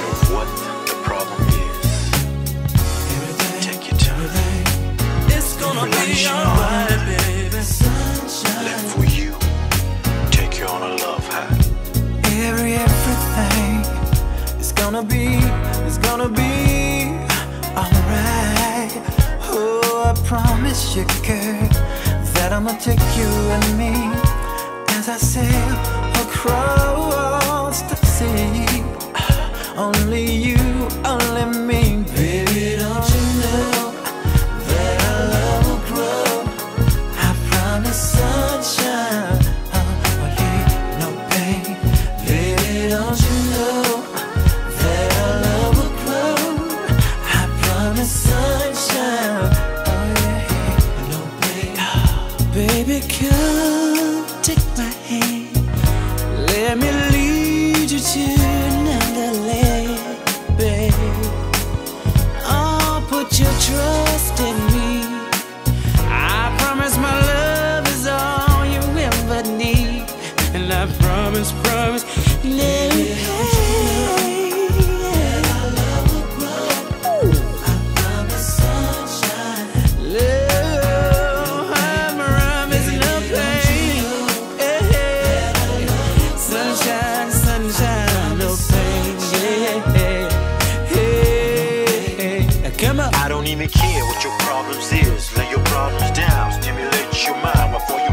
what the problem is. Take your time. It's gonna be alright, baby. Sunshine. For you. Take you on a love high. Every everything is gonna be, gonna be alright. Oh, I promise you, that I'ma take you and me as I sail. Come take my hand. Let me lead you to me care what your problems is. Lay your problems down, stimulate your mind before you